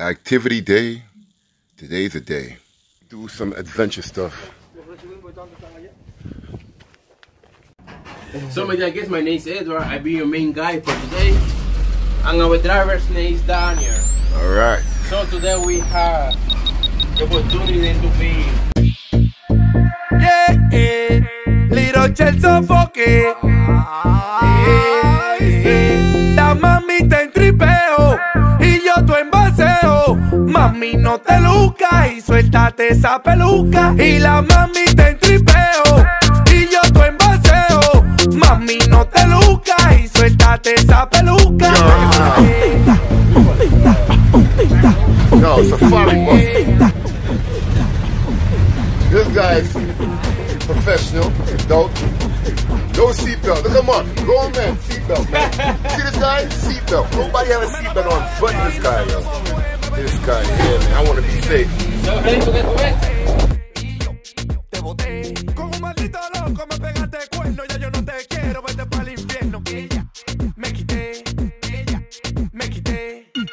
Activity day. Today's a day. Do some adventure stuff. So my I guess my name is Edward. I be your main guy for today. And our driver's name is Daniel. Alright. So today we have the opportunity to be Yeah, eh, Little Chelsea Foque. La Mami, no te lucas y suéltate esa peluca. Y la mami está en tripeo y yo tú en baseo. Mami, no te lucas y suéltate esa peluca. No, safari bus. This guy's professional, adult. No seatbelt. Look at Mark. Grown man, seatbelt, man. See this guy? Seatbelt. Nobody have a seatbelt on but this guy, yo this guy here, man. I want to be safe.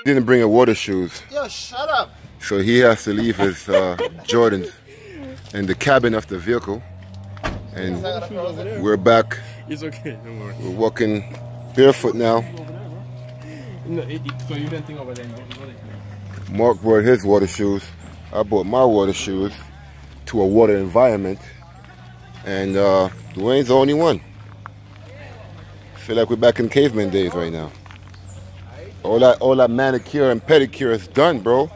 Didn't bring a water shoes. Yo, shut up. So he has to leave his uh, Jordans in the cabin of the vehicle. And we're back. It's okay, don't worry. We're walking barefoot now. No, it, it, so you didn't think over there. Mark brought his water shoes. I brought my water shoes to a water environment. And uh, Dwayne's the only one. Feel like we're back in caveman days right now. All that, all that manicure and pedicure is done, bro.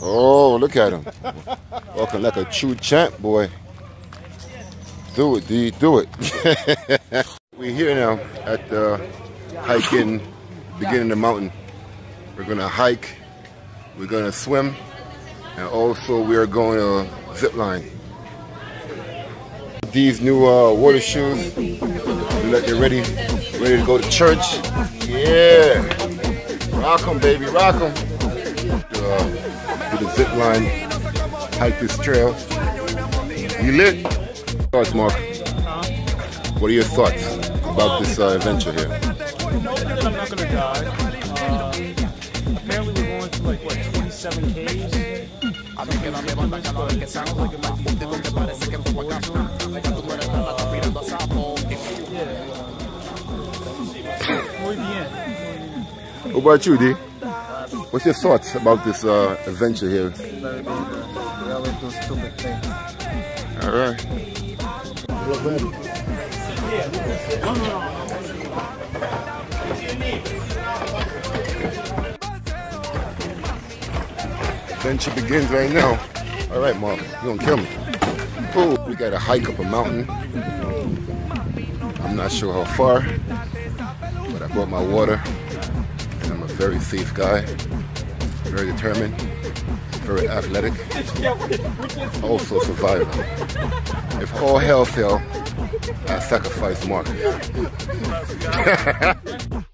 Oh, look at him. Walking like a true champ, boy. Do it, D. Do it. we're here now at the hiking, beginning of the mountain. We're gonna hike, we're gonna swim, and also we are going to zip line. These new uh, water shoes, like they're ready, ready to go to church. Yeah, rock 'em, baby, rock 'em. Uh, do the zip line, hike this trail. You lit? Thoughts, Mark? What are your thoughts about this uh, adventure here? seven. A mí que me cada vez que salgo que parece que fue acá Ya tú no eres mirando a sapo Muy bien What about you, D? What's your thoughts about this uh, adventure here? All right. Adventure begins right now. All right, Mark, you're gonna kill me? Oh, we gotta hike up a mountain. I'm not sure how far, but I brought my water, and I'm a very safe guy, very determined, very athletic, also a survivor. If all hell fell, I sacrifice Mark.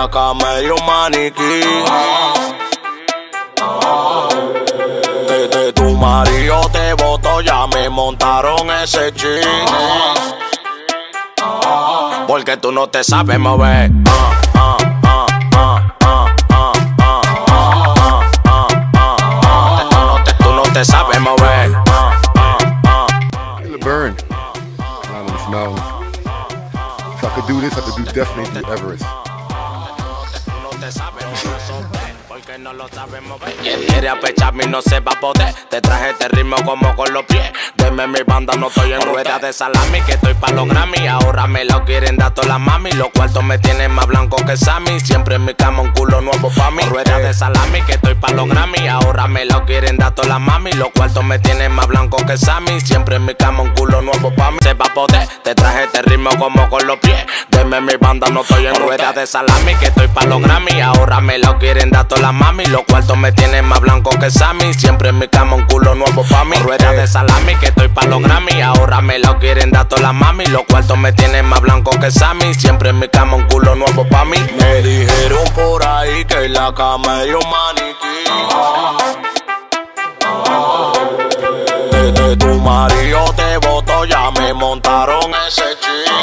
una camello, un maniquí. Desde de tu marido te voto, ya me montaron ese ching. Porque tú no te sabes mover. Uh, uh. te sabe mover. Burn. Phenomenal. If I could do this, I could do definitely Everest. No lo sabes mover. Quien quiere apecharme no se va a poder. Te traje este ritmo como con los pies. Deme mi banda, no estoy en rueda de salami. Que estoy pa' los Grammy. Ahora me lo quieren dar todas las mami. Los cuartos me tienen más blanco que Sammy. Siempre en mi cama un culo nuevo pa' mí. Rueda de salami, que estoy pa' los Grammy. Ahora me lo quieren dar todas las mami. Los cuartos me tienen más blanco que Sammy. Siempre en mi cama un culo nuevo pa' mí. Se va a poder. Te traje este ritmo como con los pies. Deme mi banda, no estoy en rueda de salami. Que estoy pa' los Grammy. Ahora me lo quieren dar todas las mami. Los cuartos me tienen más blanco que Sammy. Siempre en mi cama un culo nuevo pa' mí. Rueda de salami, que estoy pa' los Grammy. Ahora me lo quieren dar todas las mami. Los cuartos me tienen más blanco que Sammy. Siempre en mi cama un culo nuevo pa' mí. Me dijeron por ahí en la cama y un maniquí. Desde tu marido te voto, ya me montaron ese ching.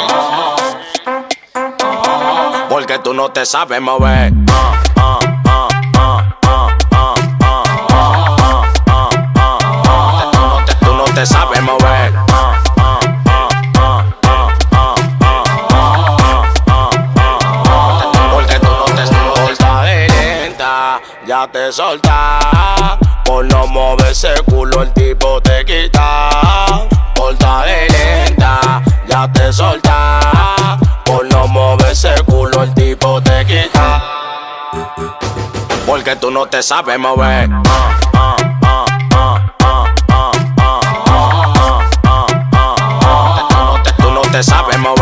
Porque tú no te sabes mover. te solta. Por no mover ese culo, el tipo te quita. Porta de lenta, ya te solta. Por no mover ese culo, el tipo te quita. Porque tú no te sabes mover. Uh, uh. te sabes mover.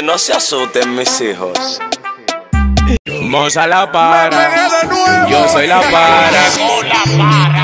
No se asusten mis hijos. Vamos a la para. Yo soy la para.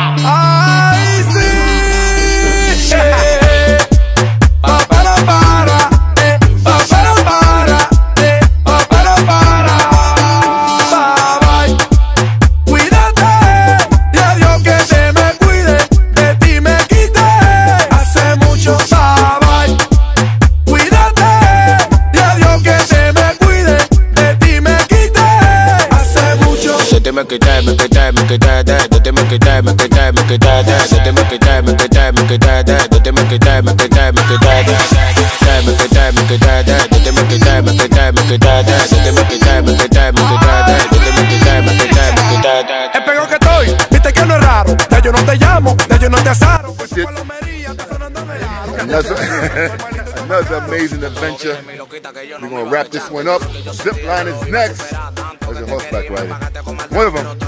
Another amazing adventure. We're gonna wrap this one up. Zipline is next. That's your horseback riding. One of them.